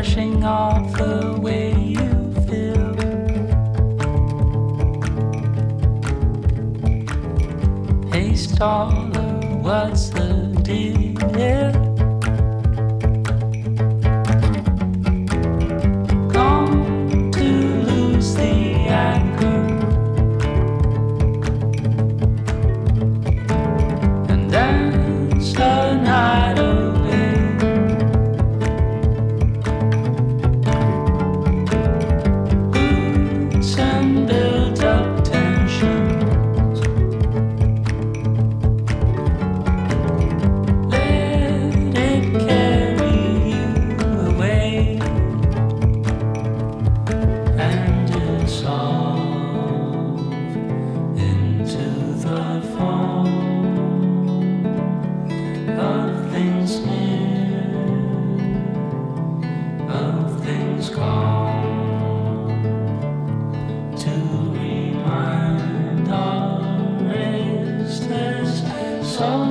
brushing off the way you feel. Hey, staller, what's the song.